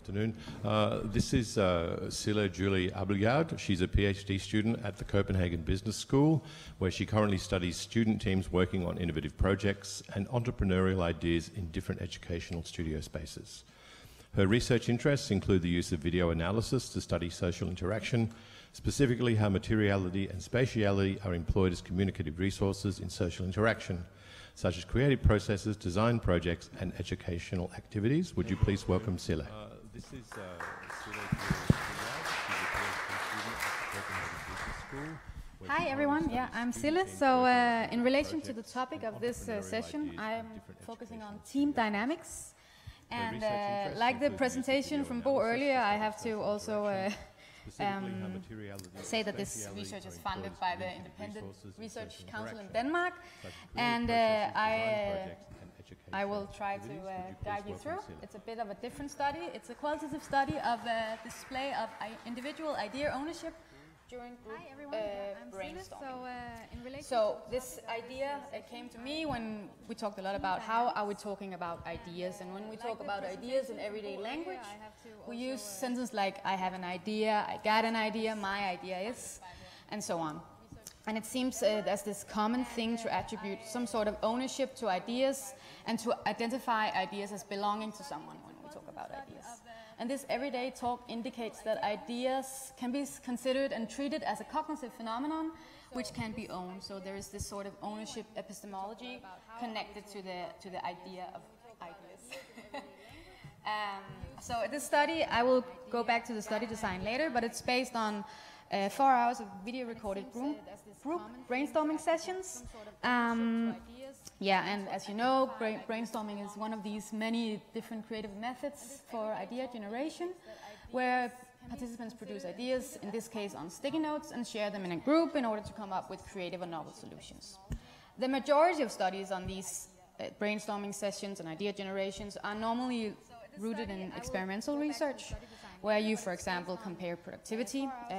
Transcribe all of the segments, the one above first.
afternoon. Uh, this is uh, Sille Julie Abildgaard. She's a PhD student at the Copenhagen Business School, where she currently studies student teams working on innovative projects and entrepreneurial ideas in different educational studio spaces. Her research interests include the use of video analysis to study social interaction, specifically how materiality and spatiality are employed as communicative resources in social interaction such as creative processes, design projects, and educational activities. Would you please welcome Sille? This is uh, Hi everyone, yeah, I'm Sille. So uh, in relation to the topic of this uh, session, I'm focusing on team dynamics. And uh, like the presentation from Bo earlier, I have to also uh, um, say that this research is funded by the Independent Research Council in Denmark, and uh, I, uh, I will try to uh, guide you through. It's a bit of a different study. It's a qualitative study of a display of individual idea ownership during group Hi everyone, uh, brainstorming. So, uh, so this idea uh, came to me when we talked a lot about how are we talking about ideas, and when we talk about ideas in everyday language, we use sentences like I have an idea, I got an idea, my idea is, and so on. And it seems uh, there's this common thing to attribute some sort of ownership to ideas and to identify ideas as belonging to someone when we talk about ideas. And this everyday talk indicates that ideas can be considered and treated as a cognitive phenomenon which can be owned. So there is this sort of ownership epistemology connected to the, to the idea of ideas. um, so this study, I will go back to the study design later, but it's based on uh, four hours of video recorded group, group brainstorming sessions. Um, yeah, and as you know, bra brainstorming is one of these many different creative methods for idea generation, where participants produce ideas, in this case on sticky notes, and share them in a group in order to come up with creative and novel solutions. The majority of studies on these uh, brainstorming sessions and idea generations are normally rooted in experimental research, where you, for example, compare productivity. Uh,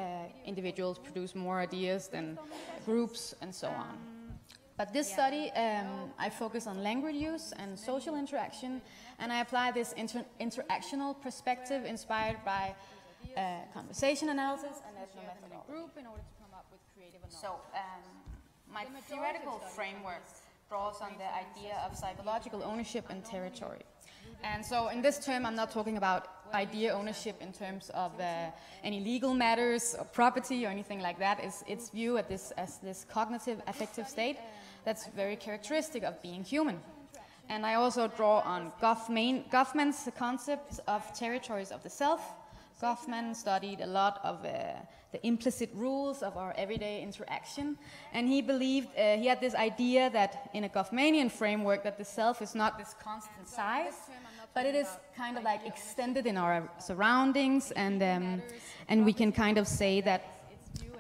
individuals produce more ideas than groups, and so on. But this study, um, I focus on language use and social interaction, and I apply this inter interactional perspective inspired by uh, conversation analysis and ethnomethodology. Group in order to come up with creative so, um, my theoretical framework draws on the idea of psychological ownership and territory. And so in this term, I'm not talking about idea ownership in terms of uh, any legal matters or property or anything like that. It's, it's viewed at this, as this cognitive affective state that's very characteristic of being human. And I also draw on Goffman, Goffman's concept of territories of the self. Goffman studied a lot of uh, the implicit rules of our everyday interaction, and he believed uh, he had this idea that in a Goffmanian framework that the self is not this constant size, but it is kind of like extended in our surroundings, and um, and we can kind of say that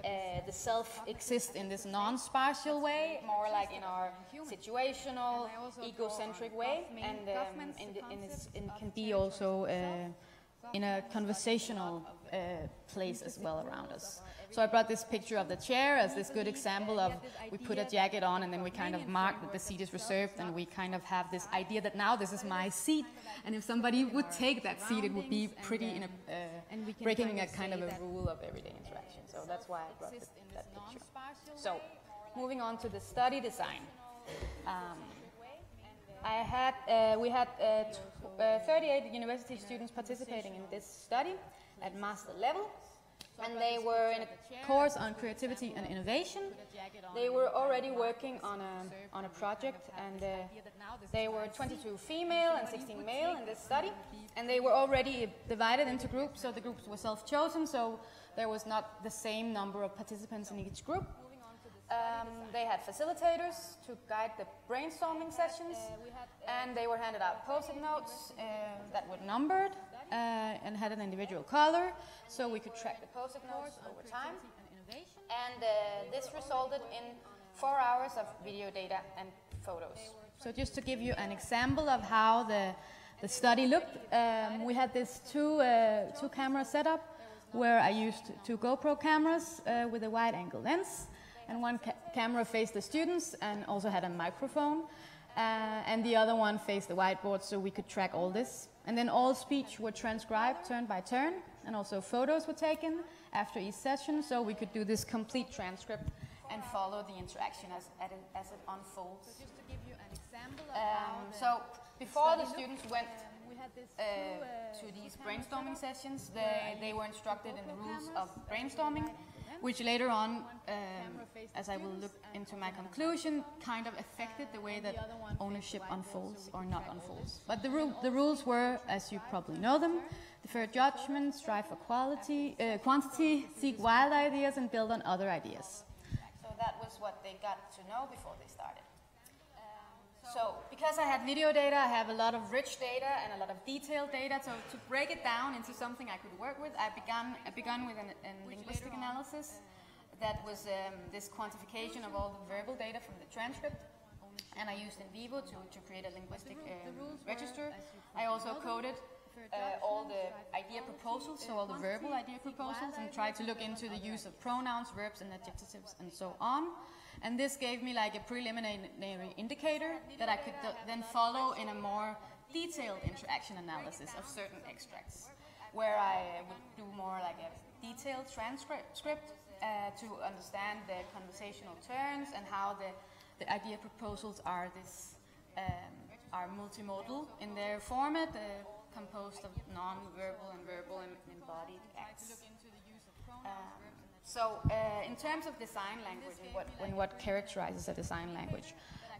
uh, the self exists in this non-spatial way, more like in our situational, egocentric way, and um, in, in, in can be also uh, in a conversational uh, place as well around us. So I brought this picture of the chair as this good example of we put a jacket on and then we kind of mark that the seat is reserved and we kind of have this idea that now this is my seat and if somebody would take that seat it would be pretty in a, uh, breaking a kind of a rule of everyday interaction. So that's why I brought the, that picture. So moving on to the study design. Um, I had, uh, we had uh, uh, 38 university students participating in this study at master level and they were in a course on creativity and innovation. They were already working on a, on a project, and uh, they were 22 female and 16 male in this study, and they were already divided into groups, so the groups were self-chosen, so there was not the same number of participants in each group. Um, they had facilitators to guide the brainstorming sessions, and they were handed out post-it notes uh, that were numbered, uh, and had an individual color, so we could track the post-it notes over time. And uh, this resulted in four hours of video data and photos. So just to give you an example of how the, the study looked, um, we had this two, uh, two camera setup where I used two GoPro cameras uh, with a wide angle lens and one ca camera faced the students and also had a microphone uh, and the other one faced the whiteboard so we could track all this And then all speech were transcribed turn by turn, and also photos were taken after each session, so we could do this complete transcript and follow the interaction as, as it unfolds. So just to give you an example um, So before the students went uh, to these brainstorming sessions, they, they were instructed in the rules of brainstorming, which later on, um, as I will look into my conclusion, kind of affected the way that ownership unfolds or not unfolds. But the, ru the rules were, as you probably know them, defer judgment, strive for quality, uh, quantity, seek wild ideas, and build on other ideas. So that was what they got to know before they started. So because I had video data, I have a lot of rich data and a lot of detailed data. So to break it down into something I could work with, I began, I began with an, a linguistic analysis that was um, this quantification of all the verbal data from the transcript. And I used NVivo to, to create a linguistic um, register. I also coded uh, all the idea proposals, so all the verbal idea proposals, and tried to look into the use of pronouns, verbs, and adjectives, and so on. And this gave me like a preliminary indicator that I could then follow in a more detailed interaction analysis of certain extracts, where I would do more like a detailed transcript uh, to understand the conversational turns and how the, the idea proposals are this um, are multimodal in their format, uh, composed of non-verbal and verbal embodied acts. Um, so uh, in terms of design language and what, what characterizes a design language,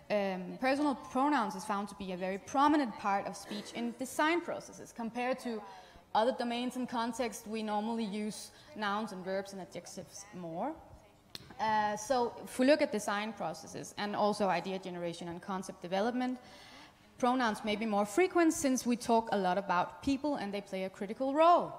um, personal pronouns is found to be a very prominent part of speech in design processes compared to other domains and contexts we normally use nouns and verbs and adjectives more. Uh, so if we look at design processes and also idea generation and concept development, pronouns may be more frequent since we talk a lot about people and they play a critical role.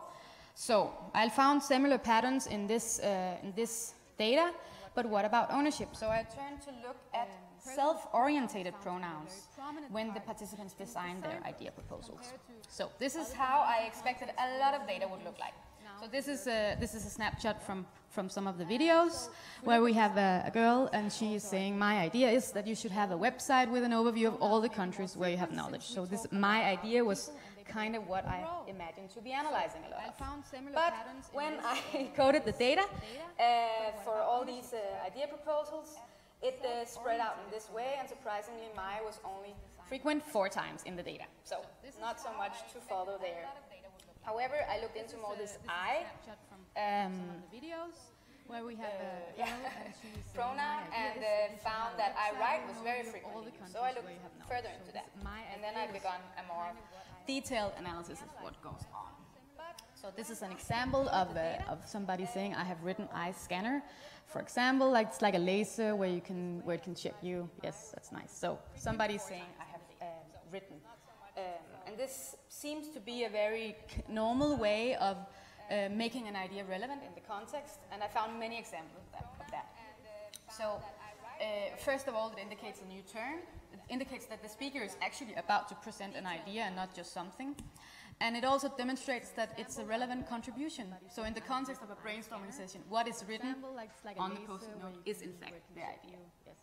So I found similar patterns in this, uh, in this data, but what about ownership? So I turned to look at self-orientated pronouns when the participants designed their idea proposals. So this is how I expected a lot of data would look like. So this is a, this is a snapshot from, from some of the videos where we have a, a, girl and she is saying, my idea is that you should have a website with an overview of all the countries where you have knowledge. So this, my idea was kind of what I imagined to be analyzing a lot of. But when I coded the data uh, for all these uh, idea proposals, it uh, spread out in this way, and surprisingly, my was only frequent four times in the data. So not so much to follow there. However, I looked into more this I. Um, where we have uh, pronoun and uh, found that I write was very frequently used. So I looked further into that. And then I began a more detailed analysis of what goes on. So this is an example of, uh, of somebody saying, I have written eye scanner. For example, like it's like a laser where you can where it can chip you. Yes, that's nice. So somebody saying, I have uh, written. Um, and this seems to be a very normal way of uh, making an idea relevant in the context, and I found many examples of that. Of that. So, uh, first of all, it indicates a new turn. Indicates that the speaker is actually about to present an idea and not just something. And it also demonstrates that it's a relevant contribution. So in the context of a brainstorming session, what is written on the post-it note is in fact the idea. Yes,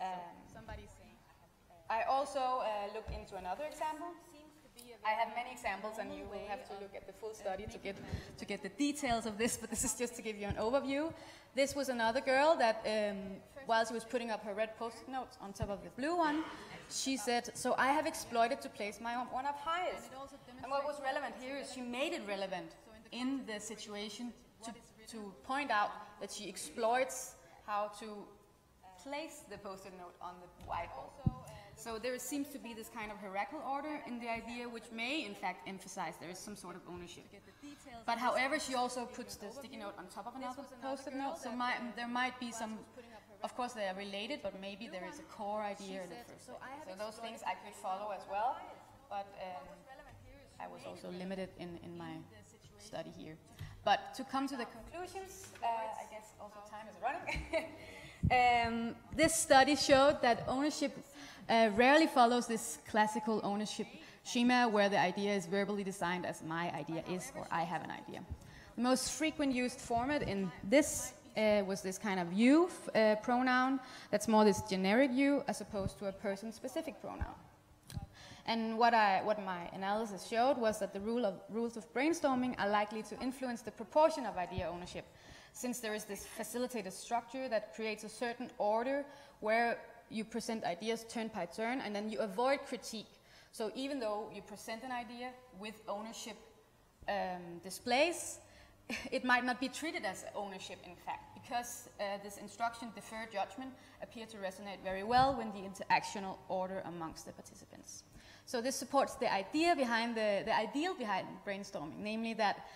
um, I also uh, looked into another example. I have many examples, and you will have to look at the full study to get to get the details of this. But this is just to give you an overview. This was another girl that, um, while she was putting up her red post-it notes on top of the blue one, she said, "So I have exploited to place my own one up highest." And what was relevant here is she made it relevant in the situation to to point out that she exploits how to place the post-it note on the whiteboard. So there seems to be this kind of hierarchical order in the idea, which may in fact emphasize there is some sort of ownership. But however, she also puts the sticky note on top of another post-it note, so my, there might be some, of course they are related, but maybe there is a core idea in the first So those things I could follow as well, but um, I was also limited in, in my study here. But to come to the conclusions, uh, I guess also time is running. um, this study showed that ownership uh, rarely follows this classical ownership schema where the idea is verbally designed as my idea is or I have an idea. The most frequent used format in this uh, was this kind of you uh, pronoun that's more this generic you as opposed to a person specific pronoun. And what, I, what my analysis showed was that the rule of, rules of brainstorming are likely to influence the proportion of idea ownership, since there is this facilitated structure that creates a certain order where you present ideas turn by turn, and then you avoid critique. So even though you present an idea with ownership um, displays, it might not be treated as ownership in fact, because uh, this instruction deferred judgment appeared to resonate very well with the interactional order amongst the participants. So this supports the idea behind the, the ideal behind brainstorming, namely that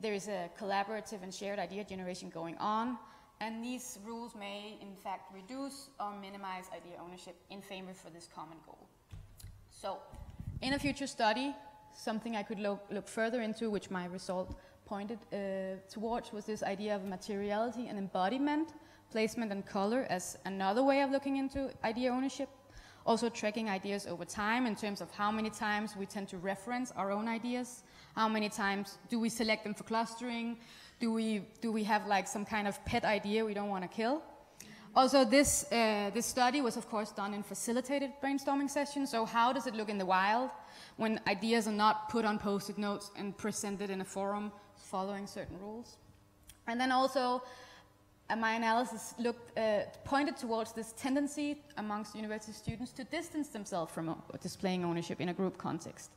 there is a collaborative and shared idea generation going on, and these rules may in fact reduce or minimize idea ownership in favor for this common goal. So in a future study, something I could lo look further into, which my result pointed uh, towards was this idea of materiality and embodiment, placement and color as another way of looking into idea ownership. Also tracking ideas over time in terms of how many times we tend to reference our own ideas, how many times do we select them for clustering, do we, do we have like some kind of pet idea we don't want to kill. Also, this, uh, this study was, of course, done in facilitated brainstorming sessions. So, how does it look in the wild when ideas are not put on post it notes and presented in a forum following certain rules? And then also, uh, my analysis looked, uh, pointed towards this tendency amongst university students to distance themselves from uh, displaying ownership in a group context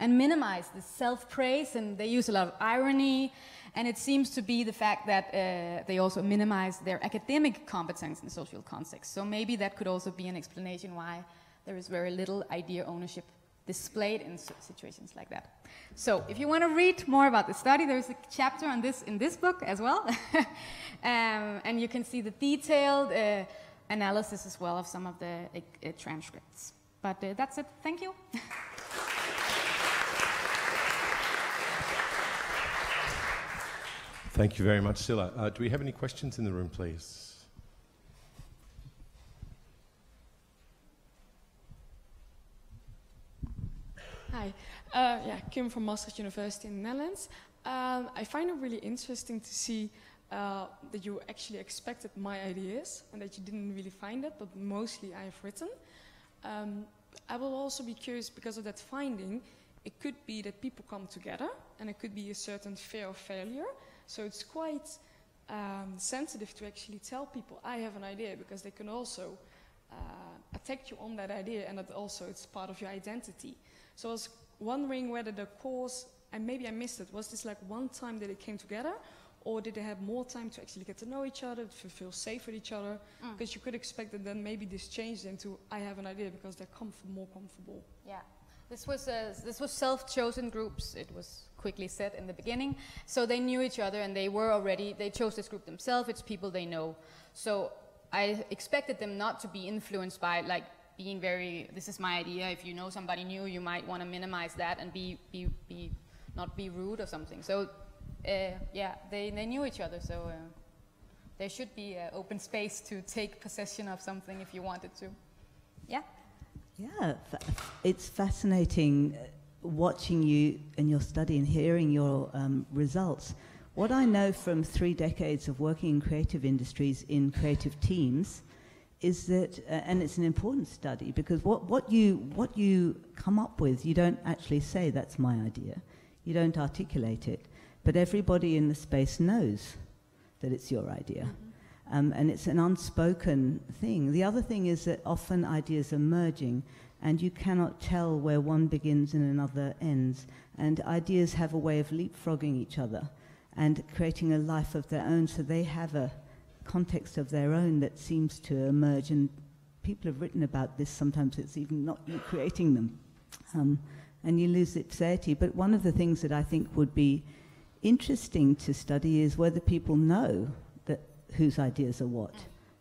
and minimize the self-praise and they use a lot of irony and it seems to be the fact that uh, they also minimize their academic competence in social context so maybe that could also be an explanation why there is very little idea ownership displayed in situations like that. So if you want to read more about the study, there's a chapter on this in this book as well. um, and you can see the detailed uh, analysis as well of some of the uh, transcripts. But uh, that's it. Thank you. Thank you very much, Sille. Uh, do we have any questions in the room, please? Hi, uh, yeah, Kim from Maastricht University in the Netherlands. Um, I find it really interesting to see uh, that you actually expected my ideas and that you didn't really find it, but mostly I have written. Um, I will also be curious because of that finding. It could be that people come together and it could be a certain fear of failure. So it's quite um, sensitive to actually tell people I have an idea because they can also uh, attack you on that idea and that also it's part of your identity. So I was wondering whether the course, and maybe I missed it, was this like one time that it came together? Or did they have more time to actually get to know each other, to feel safe with each other? Mm. Because you could expect that then maybe this changed into I have an idea because they're comfort, more comfortable. Yeah. This was, uh, this was self-chosen groups, it was quickly said in the beginning. So they knew each other and they were already, they chose this group themselves, it's people they know. So I expected them not to be influenced by like being very, this is my idea. If you know somebody new, you might want to minimize that and be, be, be, not be rude or something. So, uh, yeah, they, they knew each other. So uh, there should be uh, open space to take possession of something if you wanted to. Yeah. Yeah, it's fascinating uh, watching you in your study and hearing your um, results. What I know from three decades of working in creative industries in creative teams is that, uh, and it's an important study because what, what, you, what you come up with, you don't actually say that's my idea. You don't articulate it. But everybody in the space knows that it's your idea. Mm-hmm. Um, and it's an unspoken thing. The other thing is that often ideas are merging and you cannot tell where one begins and another ends. And ideas have a way of leapfrogging each other and creating a life of their own so they have a context of their own that seems to emerge. And people have written about this. Sometimes it's even not you creating them. Um, and you lose its ipseity. But one of the things that I think would be interesting to study is whether people know that whose ideas are what,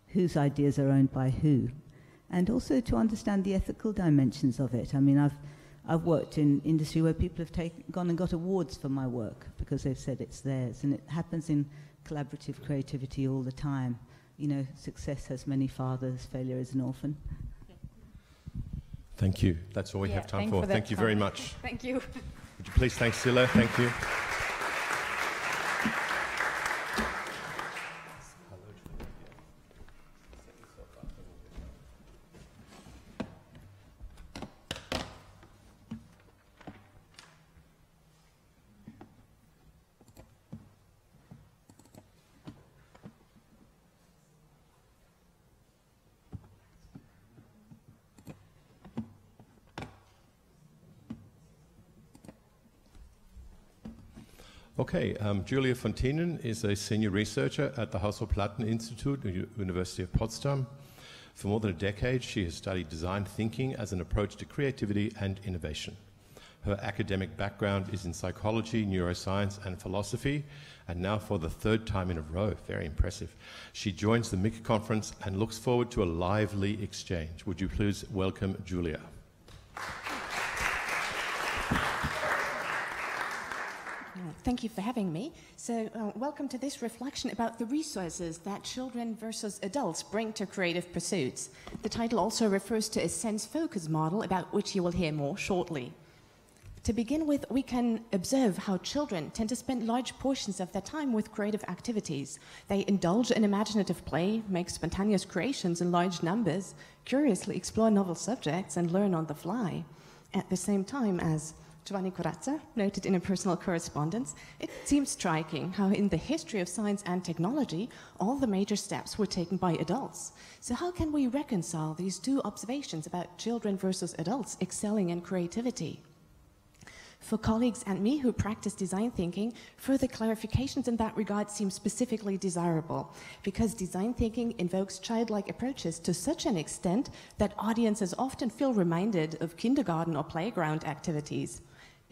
whose ideas are owned by who, and also to understand the ethical dimensions of it. I mean, I've I've worked in industry where people have taken, gone and got awards for my work because they've said it's theirs, and it happens in collaborative creativity all the time. You know, success has many fathers, failure is an orphan. Thank you. That's all we yeah, have time for. for thank you very much. thank you. Would you please thank Sille? Thank you. Okay, um, Julia von Thienen is a senior researcher at the Hasso-Plattner Institute, University of Potsdam. For more than a decade, she has studied design thinking as an approach to creativity and innovation. Her academic background is in psychology, neuroscience, and philosophy, and now for the third time in a row, very impressive, she joins the MIC conference and looks forward to a lively exchange. Would you please welcome Julia? Thank you for having me. So, uh, welcome to this reflection about the resources that children versus adults bring to creative pursuits. The title also refers to a sense focus model about which you will hear more shortly. To begin with, we can observe how children tend to spend large portions of their time with creative activities. They indulge in imaginative play, make spontaneous creations in large numbers, curiously explore novel subjects, and learn on the fly. At the same time as Giovanni Corazza noted in a personal correspondence, it seems striking how, in the history of science and technology, all the major steps were taken by adults. So, how can we reconcile these two observations about children versus adults excelling in creativity? For colleagues and me who practice design thinking, further clarifications in that regard seem specifically desirable because design thinking invokes childlike approaches to such an extent that audiences often feel reminded of kindergarten or playground activities.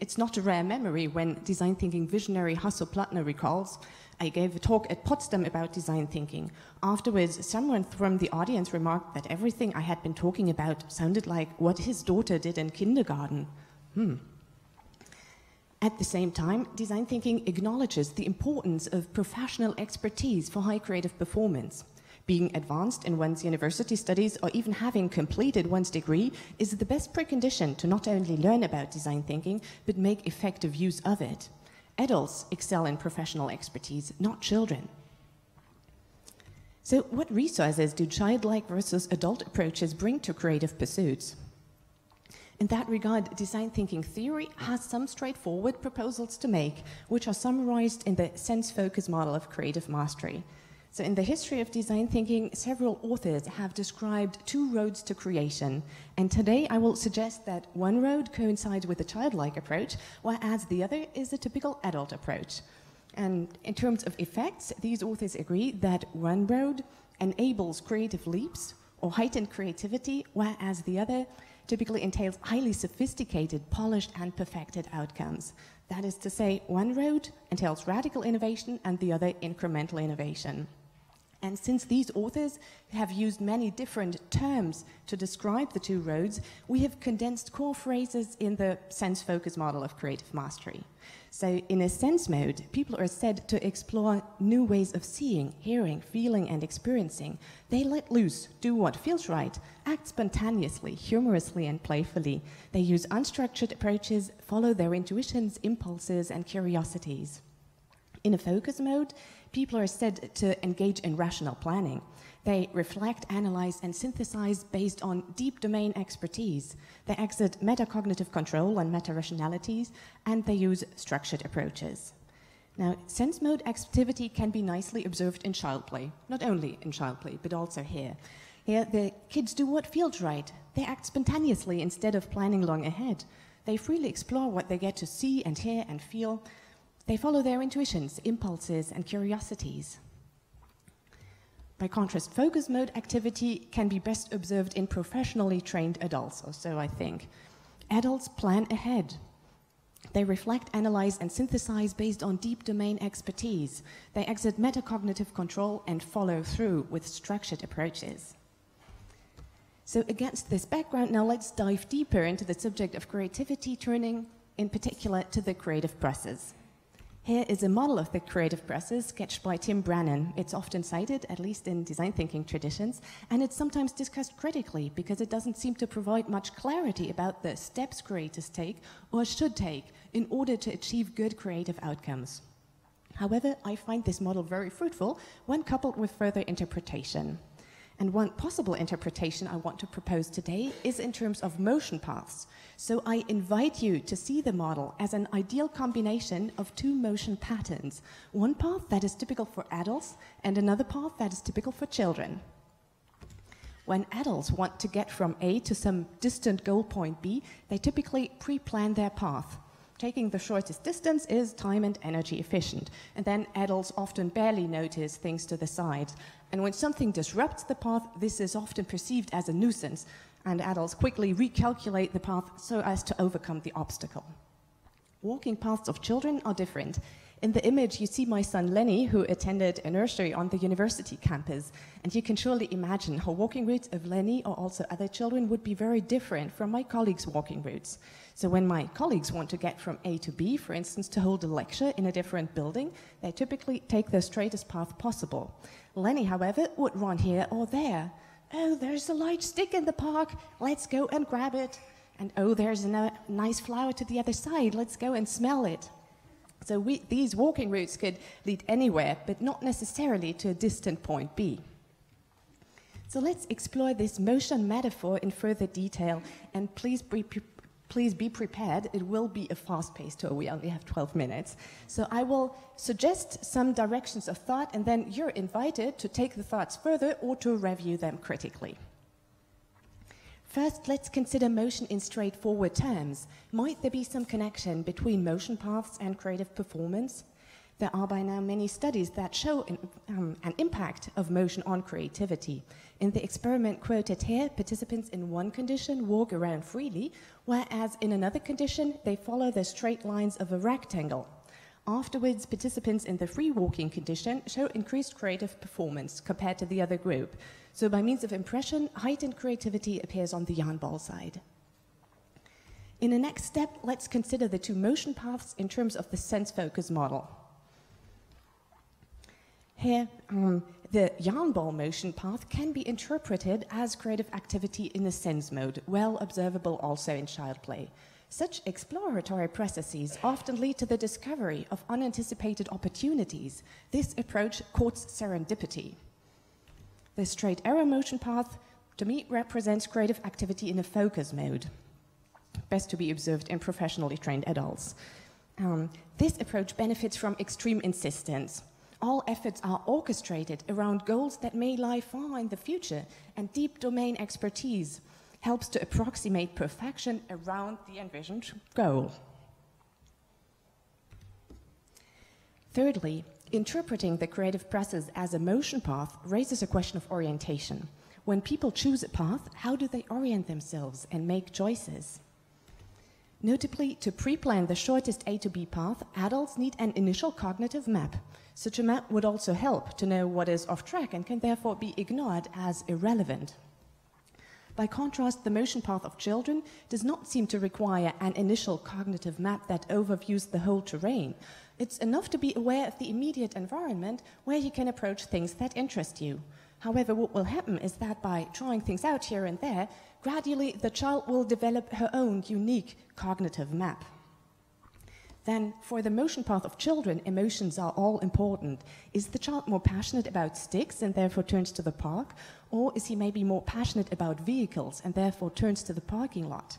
It's not a rare memory when design thinking visionary Hasso-Plattner recalls, I gave a talk at Potsdam about design thinking. Afterwards, someone from the audience remarked that everything I had been talking about sounded like what his daughter did in kindergarten. Hmm. At the same time, design thinking acknowledges the importance of professional expertise for high creative performance being advanced in one's university studies or even having completed one's degree is the best precondition to not only learn about design thinking, but make effective use of it. Adults excel in professional expertise, not children. So, what resources do childlike versus adult approaches bring to creative pursuits? In that regard, design thinking theory has some straightforward proposals to make, which are summarized in the sense focus model of creative mastery. So, in the history of design thinking, several authors have described two roads to creation. And today I will suggest that one road coincides with a childlike approach, whereas the other is a typical adult approach. And in terms of effects, these authors agree that one road enables creative leaps or heightened creativity, whereas the other typically entails highly sophisticated, polished, and perfected outcomes. That is to say, one road entails radical innovation and the other incremental innovation. And since these authors have used many different terms to describe the two roads, we have condensed core phrases in the sense focus model of creative mastery. So, in a sense mode, people are said to explore new ways of seeing, hearing, feeling, and experiencing. They let loose, do what feels right, act spontaneously, humorously, and playfully. They use unstructured approaches, follow their intuitions, impulses, and curiosities. In a focus mode, people are said to engage in rational planning. They reflect, analyze, and synthesize based on deep domain expertise. They exert metacognitive control and meta rationalities, and they use structured approaches. Now, sense mode activity can be nicely observed in child play, not only in child play, but also here. Here, the kids do what feels right. They act spontaneously instead of planning long ahead. They freely explore what they get to see and hear and feel, they follow their intuitions, impulses, and curiosities. By contrast, focus mode activity can be best observed in professionally trained adults, or so I think. Adults plan ahead. They reflect, analyze, and synthesize based on deep domain expertise. They exert metacognitive control and follow through with structured approaches. So, against this background, now let's dive deeper into the subject of creativity, turning in particular to the creative process. Here is a model of the creative process sketched by Tim Brannan. It's often cited, at least in design thinking traditions, and it's sometimes discussed critically because it doesn't seem to provide much clarity about the steps creators take or should take in order to achieve good creative outcomes. However, I find this model very fruitful when coupled with further interpretation. And one possible interpretation I want to propose today is in terms of motion paths. So I invite you to see the model as an ideal combination of two motion patterns one path that is typical for adults, and another path that is typical for children. When adults want to get from A to some distant goal point B, they typically pre plan their path. Taking the shortest distance is time and energy efficient. And then adults often barely notice things to the side. And when something disrupts the path, this is often perceived as a nuisance, and adults quickly recalculate the path so as to overcome the obstacle. Walking paths of children are different. In the image, you see my son Lenny, who attended a nursery on the university campus. And you can surely imagine how walking routes of Lenny or also other children would be very different from my colleagues' walking routes. So when my colleagues want to get from A to B, for instance, to hold a lecture in a different building, they typically take the straightest path possible. Lenny, however, would run here or there. Oh, there's a large stick in the park. Let's go and grab it. And oh, there's a nice flower to the other side. Let's go and smell it. So we, these walking routes could lead anywhere, but not necessarily to a distant point B. So let's explore this motion metaphor in further detail, and please be, please be prepared. It will be a fast paced tour. We only have 12 minutes. So I will suggest some directions of thought, and then you're invited to take the thoughts further or to review them critically. First, let's consider motion in straightforward terms. Might there be some connection between motion paths and creative performance? There are by now many studies that show an, um, an, impact of motion on creativity. In the experiment quoted here, participants in one condition walk around freely, whereas in another condition, they follow the straight lines of a rectangle. Afterwards, participants in the free walking condition show increased creative performance compared to the other group. So, by means of impression, heightened creativity appears on the yarn ball side. In the next step, let's consider the two motion paths in terms of the sense focus model. Here, um, the yarn ball motion path can be interpreted as creative activity in the sense mode, well observable also in child play. Such exploratory processes often lead to the discovery of unanticipated opportunities. This approach courts serendipity. The straight arrow motion path, to me, represents creative activity in a focus mode, best to be observed in professionally trained adults. Um, this approach benefits from extreme insistence all efforts are orchestrated around goals that may lie far in the future, and deep domain expertise helps to approximate perfection around the envisioned goal. Thirdly, interpreting the creative process as a motion path raises a question of orientation. When people choose a path, how do they orient themselves and make choices? Notably, to pre plan the shortest A to B path, adults need an initial cognitive map such a map would also help to know what is off track and can therefore be ignored as irrelevant. By contrast, the motion path of children does not seem to require an initial cognitive map that overviews the whole terrain. It's enough to be aware of the immediate environment where you can approach things that interest you. However, what will happen is that by trying things out here and there, gradually the child will develop her own unique cognitive map then for the motion path of children, emotions are all important. Is the child more passionate about sticks and therefore turns to the park? Or is he maybe more passionate about vehicles and therefore turns to the parking lot?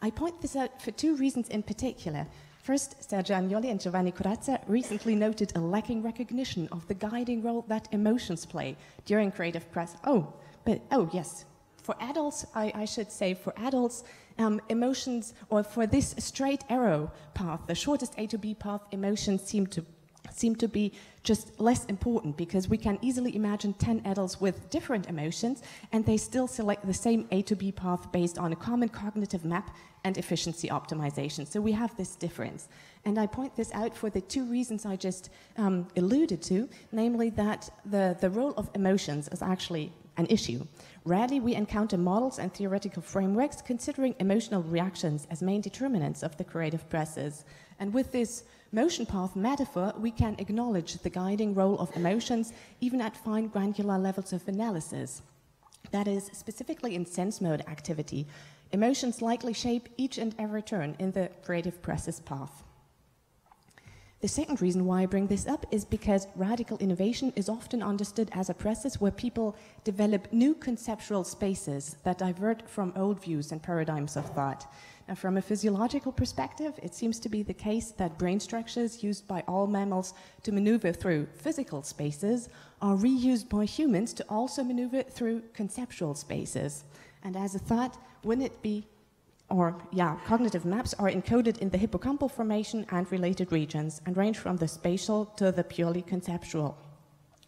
I point this out for two reasons in particular. First, Sergio Agnoli and Giovanni Corazza recently noted a lacking recognition of the guiding role that emotions play during creative press. Oh, but, oh, yes. For adults, I, I should say, for adults, um, emotions, or for this straight arrow path, the shortest A to B path, emotions seem to seem to be just less important because we can easily imagine 10 adults with different emotions and they still select the same A to B path based on a common cognitive map and efficiency optimization. So we have this difference. And I point this out for the two reasons I just um, alluded to, namely that the, the role of emotions is actually an issue. Rarely we encounter models and theoretical frameworks considering emotional reactions as main determinants of the creative process. And with this motion path metaphor, we can acknowledge the guiding role of emotions even at fine granular levels of analysis. That is, specifically in sense mode activity, emotions likely shape each and every turn in the creative process path. The second reason why I bring this up is because radical innovation is often understood as a process where people develop new conceptual spaces that divert from old views and paradigms of thought. Now, from a physiological perspective, it seems to be the case that brain structures used by all mammals to maneuver through physical spaces are reused by humans to also maneuver through conceptual spaces. And as a thought, wouldn't it be or yeah, cognitive maps are encoded in the hippocampal formation and related regions and range from the spatial to the purely conceptual.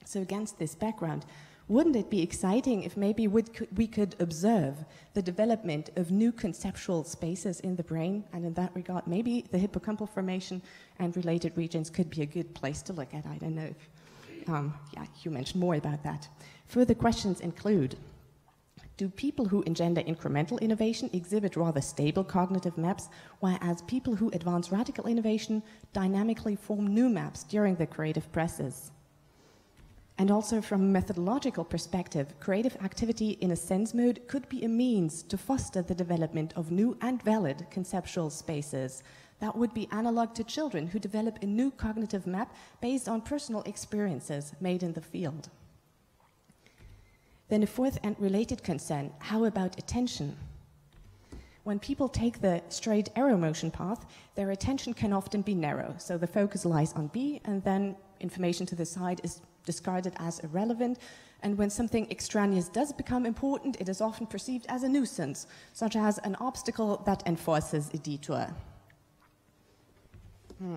So against this background, wouldn't it be exciting if maybe we could observe the development of new conceptual spaces in the brain? And in that regard, maybe the hippocampal formation and related regions could be a good place to look at. I don't know. Um, yeah, you mentioned more about that. Further questions include do people who engender incremental innovation exhibit rather stable cognitive maps, whereas people who advance radical innovation dynamically form new maps during the creative process? And also, from a methodological perspective, creative activity in a sense mode could be a means to foster the development of new and valid conceptual spaces. That would be analog to children who develop a new cognitive map based on personal experiences made in the field. Then, a fourth and related concern how about attention? When people take the straight arrow motion path, their attention can often be narrow. So the focus lies on B, and then information to the side is discarded as irrelevant. And when something extraneous does become important, it is often perceived as a nuisance, such as an obstacle that enforces a detour. Hmm.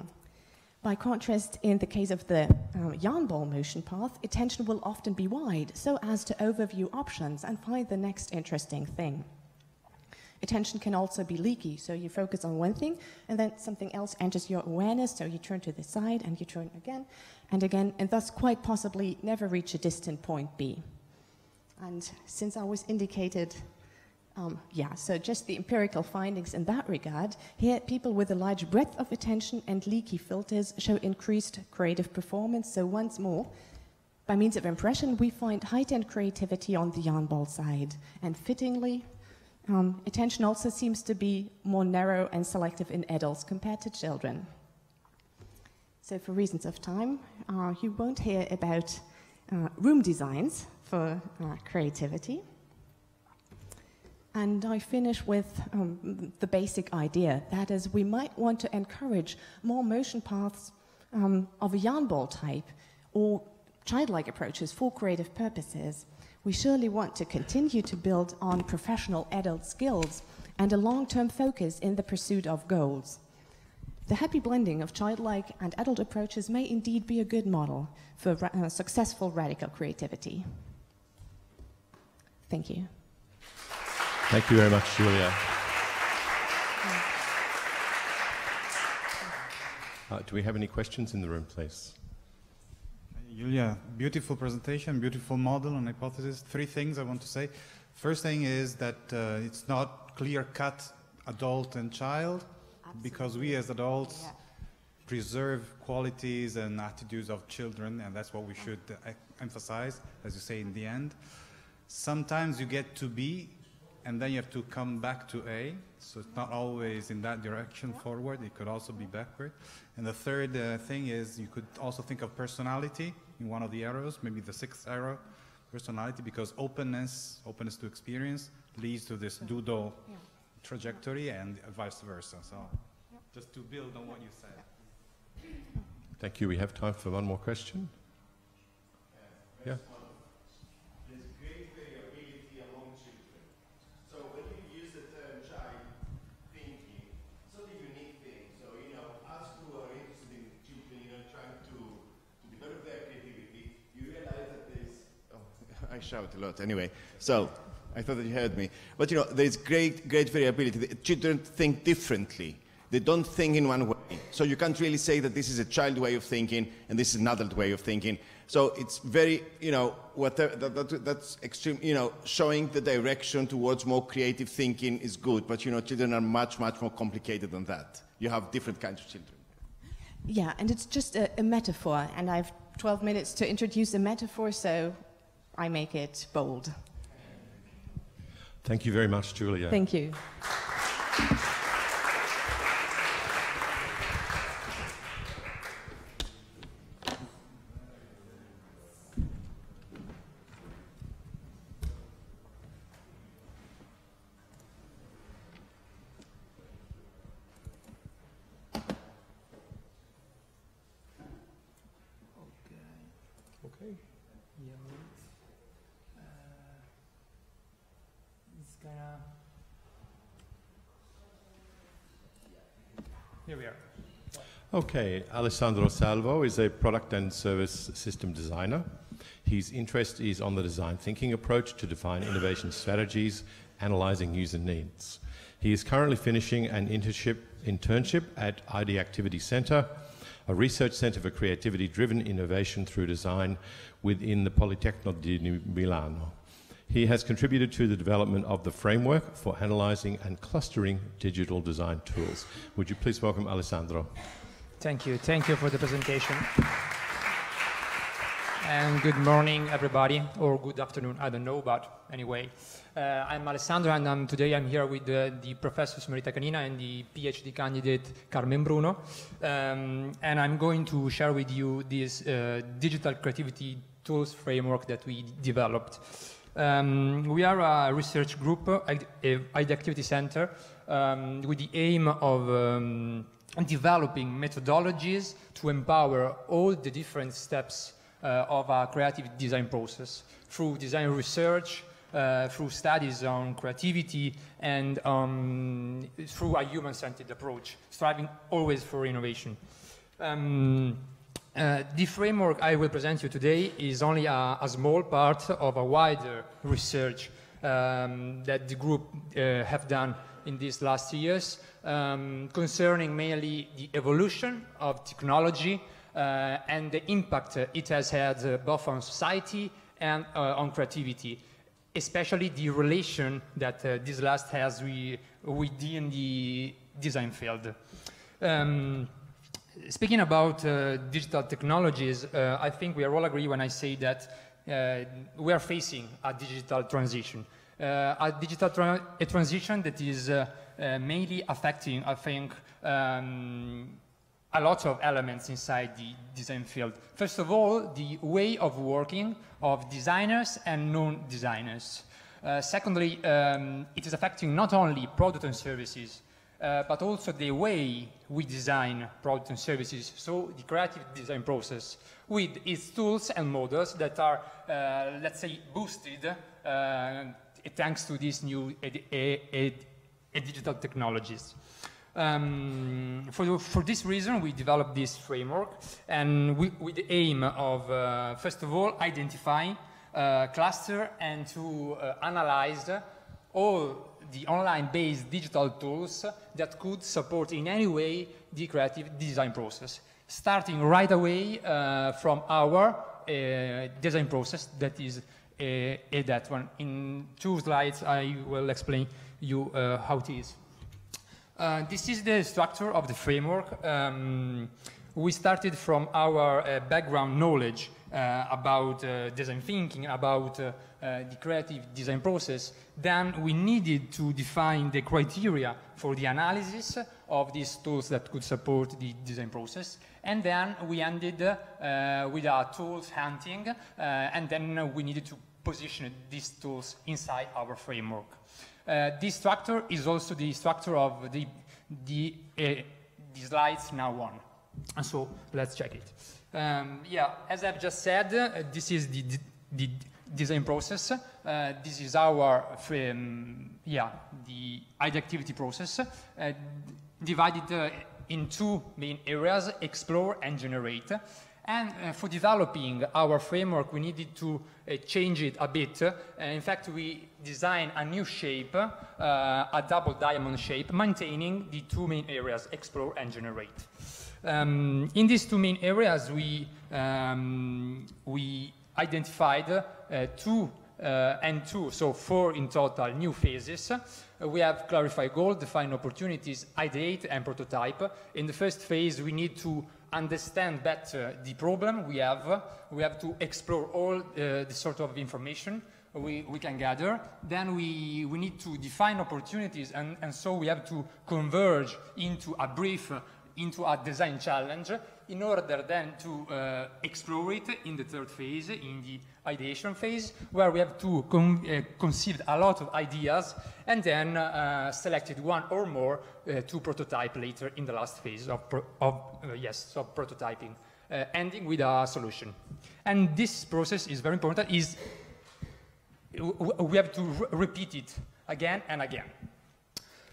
By contrast, in the case of the um, yarn ball motion path, attention will often be wide, so as to overview options and find the next interesting thing. Attention can also be leaky, so you focus on one thing and then something else enters your awareness, so you turn to the side and you turn again and again, and thus quite possibly never reach a distant point B. And since I was indicated, um, yeah, so just the empirical findings in that regard, here people with a large breadth of attention and leaky filters show increased creative performance. So once more, by means of impression, we find heightened creativity on the yarn ball side. And fittingly, um, attention also seems to be more narrow and selective in adults compared to children. So, for reasons of time, uh, you won't hear about uh, room designs for uh, creativity. And I finish with um, the basic idea that is, we might want to encourage more motion paths um, of a yarn ball type or childlike approaches for creative purposes we surely want to continue to build on professional adult skills and a long term focus in the pursuit of goals. The happy blending of childlike and adult approaches may indeed be a good model for ra uh, successful radical creativity. Thank you. Thank you very much, Julia. Uh, do we have any questions in the room, please? Julia, beautiful presentation, beautiful model and hypothesis. Three things I want to say. First thing is that uh, it's not clear-cut adult and child, Absolutely. because we as adults yeah. preserve qualities and attitudes of children, and that's what we should uh, emphasize, as you say in the end. Sometimes you get to B, and then you have to come back to A, so it's not always in that direction forward, it could also be backward. And the third uh, thing is you could also think of personality in one of the arrows, maybe the sixth arrow, personality, because openness, openness to experience, leads to this doodle yeah. trajectory and vice versa. So yeah. just to build on what you said. Thank you. We have time for one more question. Yeah. I shout a lot anyway. So I thought that you heard me. But you know, there's great, great variability. The children think differently. They don't think in one way. So you can't really say that this is a child way of thinking and this is an adult way of thinking. So it's very, you know, whatever, that, that, that's extreme, you know, showing the direction towards more creative thinking is good. But, you know, children are much, much more complicated than that. You have different kinds of children. Yeah, and it's just a, a metaphor. And I've 12 minutes to introduce a metaphor, so I make it bold. Thank you very much, Julia. Thank you. Here we are. Okay, Alessandro Salvo is a product and service system designer. His interest is on the design thinking approach to define innovation strategies, analyzing user needs. He is currently finishing an internship, internship at IDEActivity Center, a research center for creativity driven innovation through design within the Politecnico di Milano. He has contributed to the development of the framework for analyzing and clustering digital design tools. Would you please welcome Alessandro? Thank you. Thank you for the presentation. And good morning, everybody, or good afternoon. I don't know, but anyway. Uh, I'm Alessandro, and um, today I'm here with uh, the professor Marita Canina and the PhD candidate Carmen Bruno. Um, and I'm going to share with you this uh, digital creativity tools framework that we developed. Um, we are a research group at the Activity Center um, with the aim of um, developing methodologies to empower all the different steps uh, of a creative design process through design research, uh, through studies on creativity, and um, through a human-centered approach, striving always for innovation. Um, uh, the framework I will present you today is only a, a small part of a wider research um, that the group uh, have done in these last years um, concerning mainly the evolution of technology uh, and the impact it has had uh, both on society and uh, on creativity, especially the relation that this last has we, within the design field. Um, speaking about uh, digital technologies, uh, I think we all agree when I say that we are facing a digital transition. a digital tra a transition that is uh, mainly affecting, I think, um, a lot of elements inside the design field. First of all, the way of working of designers and non-designers. Uh, secondly, um, it is affecting not only product and services, uh, but also the way we design products and services, so the creative design process, with its tools and models that are, uh, let's say, boosted uh, thanks to these new digital technologies. Um, for, for, this reason, we developed this framework, and we, with the aim of, uh, first of all, identifying, uh, cluster, and to uh, analyze all the online-based digital tools that could support in any way the creative design process, starting right away uh, from our uh, design process that is uh, that one. In two slides, I will explain you uh, how it is. Uh, this is the structure of the framework. Um, we started from our uh, background knowledge about uh, design thinking, about uh, the creative design process. Then we needed to define the criteria for the analysis of these tools that could support the design process. And then we ended with our tools hunting, and then we needed to position these tools inside our framework. Uh, this structure is also the structure of the, the, uh, the slides now on. And so let's check it. Um, yeah, as I've just said, uh, this is the, the, design process. Uh, this is our, um, yeah, the IDEActivity process, uh, divided uh, in two main areas, explore and generate. And uh, for developing our framework, we needed to uh, change it a bit. In fact, we designed a new shape, a double diamond shape, maintaining the two main areas, explore and generate. Um, in these two main areas, we, um, we identified uh, two uh, and two, so four in total new phases. Uh, we have clarified goal, define opportunities, ideate, and prototype. In the first phase, we need to understand better the problem we have. We have to explore all uh, the sort of information we, we can gather. Then we, we need to define opportunities, and, and so we have to converge into a brief, into a design challenge, in order then to uh, explore it in the third phase, in the ideation phase, where we have to con uh, conceive a lot of ideas and then uh, selected one or more uh, to prototype later in the last phase of, of uh, yes, of prototyping, uh, ending with a solution. And this process is very important, is we have to re repeat it again and again.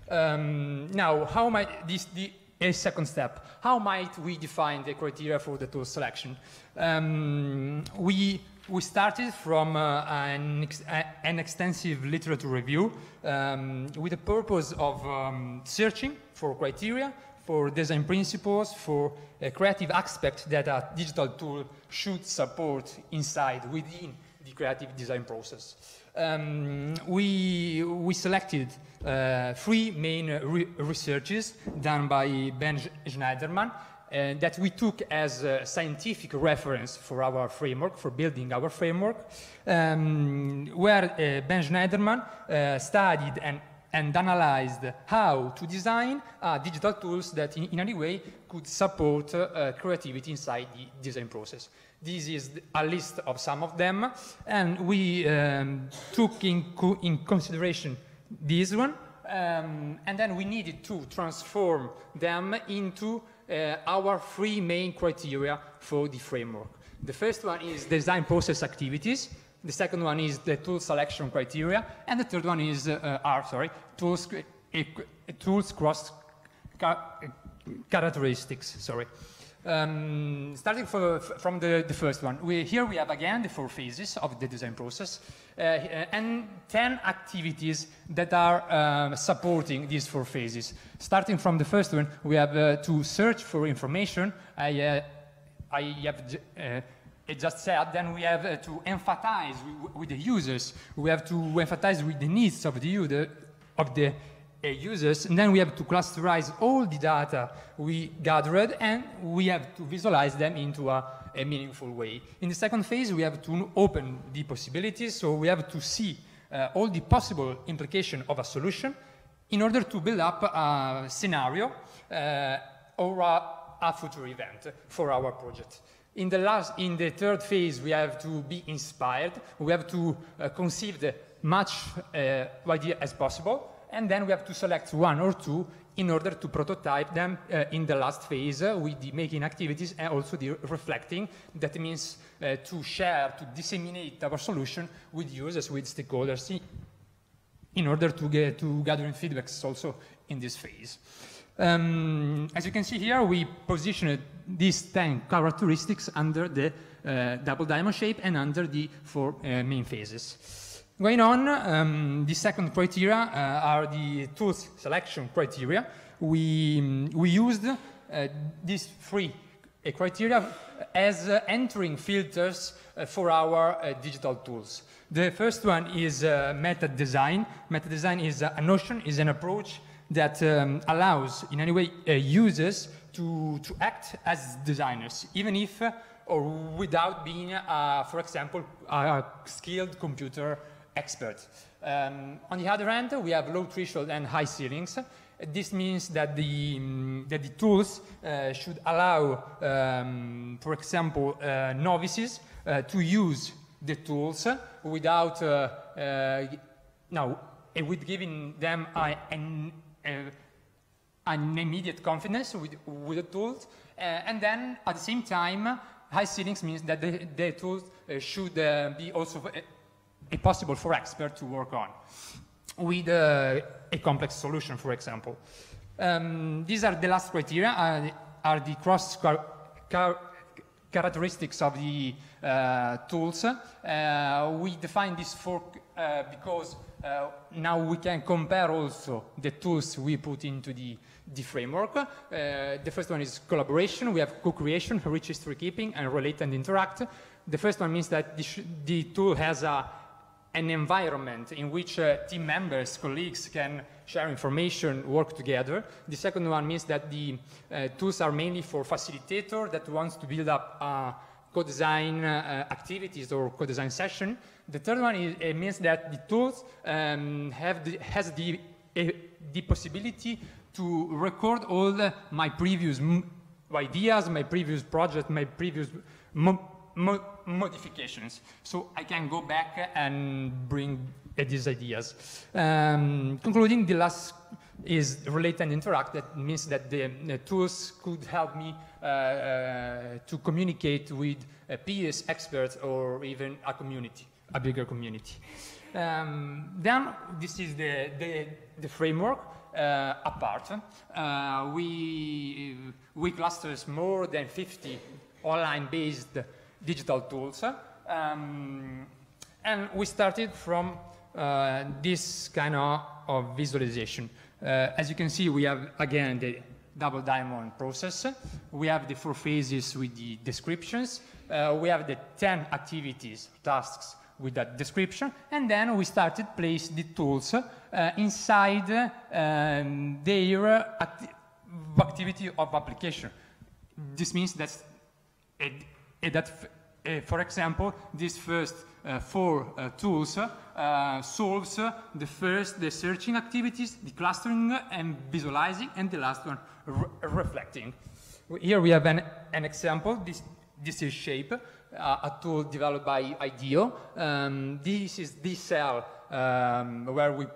Um, now, how I, this, the, a second step. How might we define the criteria for the tool selection? Um, we, we started from uh, an, ex an, extensive literature review um, with the purpose of um, searching for criteria, for design principles, for a creative aspect that a digital tool should support inside, within the creative design process. Um, we, we selected uh, three main re researches done by Ben Shneiderman uh, that we took as a scientific reference for our framework, for building our framework, um, where uh, Ben Shneiderman uh, studied and, and analyzed how to design uh, digital tools that in, in, any way could support uh, creativity inside the design process. This is a list of some of them, and we um, took in, co in consideration this one, um, and then we needed to transform them into uh, our three main criteria for the framework. The first one is design process activities, the second one is the tool selection criteria, and the third one is, uh, are, sorry, tools, uh, tools cross characteristics, sorry. Um, starting for, from the, the, first one, we, here we have again the four phases of the design process uh, and 10 activities that are uh, supporting these four phases. Starting from the first one, we have uh, to search for information. I, uh, I have uh, just said, then we have uh, to empathize with, the users. We have to empathize with the needs of the, user, of the uh, users, and then we have to clusterize all the data we gathered, and we have to visualize them into a, a, meaningful way. In the second phase, we have to open the possibilities, so we have to see uh, all the possible implication of a solution in order to build up a scenario uh, or a, a future event for our project. In the, last, in the third phase, we have to be inspired. We have to uh, conceive the much uh, idea as possible and then we have to select one or two in order to prototype them uh, in the last phase uh, with the making activities and also the reflecting. That means uh, to share, to disseminate our solution with users, with stakeholders, in order to get to gathering feedbacks also in this phase. Um, as you can see here, we positioned these 10 characteristics under the uh, double diamond shape and under the four uh, main phases. Going on, um, the second criteria uh, are the tools selection criteria. We, um, we used uh, these three uh, criteria as uh, entering filters uh, for our uh, digital tools. The first one is meta design. Meta design is a notion, is an approach that um, allows, in any way, users to, to act as designers, even if or without being, for example, a skilled computer expert. Um, on the other hand, we have low threshold and high ceilings. This means that the, um, that the tools uh, should allow, um, for example, uh, novices uh, to use the tools without, uh, uh, no, with giving them an, an immediate confidence with, with the tools. Uh, and then, at the same time, high ceilings means that the, the tools should be also possible for experts to work on with uh, a complex solution, for example. Um, these are the last criteria, uh, are the cross characteristics of the uh, tools. Uh, we define this for uh, because uh, now we can compare also the tools we put into the, the framework. the first one is collaboration. We have co-creation, rich history keeping, and relate and interact. The first one means that the, the tool has a an environment in which uh, team members, colleagues can share information, work together. The second one means that the uh, tools are mainly for facilitator that wants to build up uh, co-design uh, activities or co-design session. The third one is, means that the tools um, have the, has the, the possibility to record all the, my previous ideas, my previous project, my previous modifications. So I can go back and bring uh, these ideas. Um, concluding, the last is relate and interact. That means that the, tools could help me uh, uh, to communicate with peers, experts, or even a community, a bigger community. Um, then this is the, the, the framework. uh, apart. Uh, we, we clusters more than 50 online-based digital tools. Um, and we started from uh, this kind of, of visualization. Uh, as you can see, we have, again, the double diamond process. We have the four phases with the descriptions. Uh, we have the 10 activities, tasks with that description. And then we started place the tools uh, inside um, their acti activity of application. This means that, that uh, for example, this first uh, four uh, tools uh, solves the first, the searching activities, the clustering and visualizing, and the last one, re reflecting. Here we have an, an example. This, this is Shape, uh, a tool developed by IDEO. Um, this is this cell um, where we,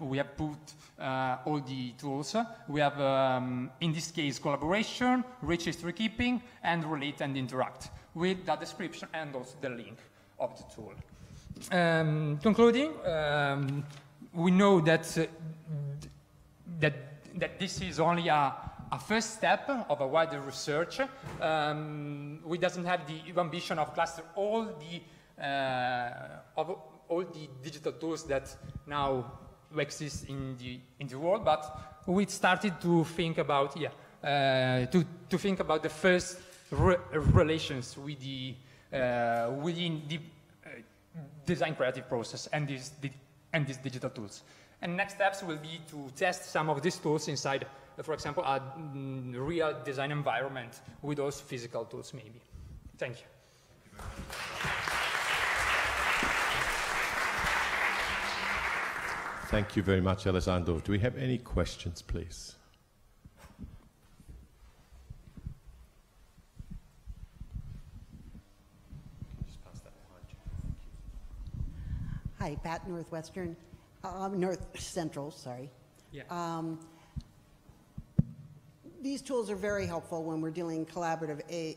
we have put uh, all the tools. We have, um, in this case, collaboration, rich history keeping, and relate and interact with the description and also the link of the tool. Um, concluding, um, we know that, uh, that, that this is only a, a first step of a wider research. Um, we doesn't have the ambition of cluster all the, uh, of all the digital tools that now exist in the, in the world, but we started to think about, yeah, uh, to, to think about the first re relations with the, uh, within the uh, design creative process and these, and these digital tools. And next steps will be to test some of these tools inside, uh, for example, a mm, real design environment with those physical tools maybe. Thank you. Thank you very much, Alessandro. Do we have any questions, please? Hi, Pat Northwestern, uh, North Central, sorry. Yeah. Um, these tools are very helpful when we're dealing collaborative, a,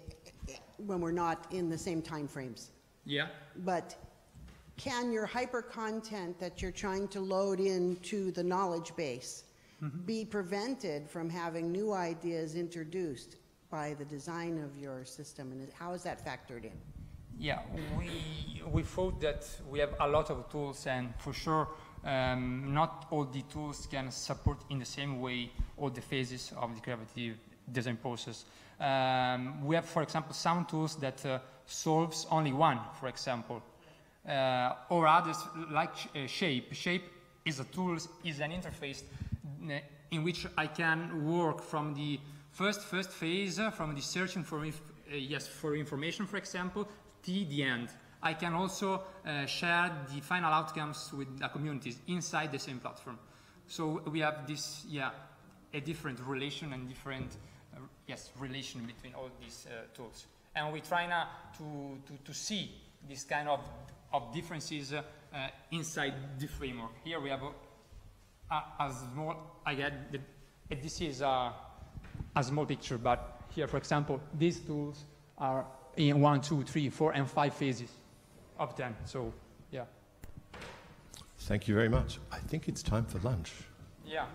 when we're not in the same time frames. Yeah. But can your hyper content that you're trying to load into the knowledge base Mm-hmm. be prevented from having new ideas introduced by the design of your system? And how is that factored in? Yeah, we, we thought that we have a lot of tools and for sure um, not all the tools can support in the same way all the phases of the creative design process. Um, we have, for example, some tools that uh, solves only one, for example, uh, or others like uh, Shape. Shape is a tool, is an interface uh, in which I can work from the first first phase, uh, from the searching for uh, yes for information, for example, to the end. I can also uh, share the final outcomes with the communities inside the same platform. So we have this, yeah, a different relation and different, uh, yes, relation between all these uh, tools. And we try now to, to, to see this kind of, of differences uh, uh, inside the framework. Here we have a, a, a small, I get, the, this is a, a small picture, but here, for example, these tools are in one, two, three, four, and five phases of 10. So, yeah. Thank you very much. I think it's time for lunch. Yeah.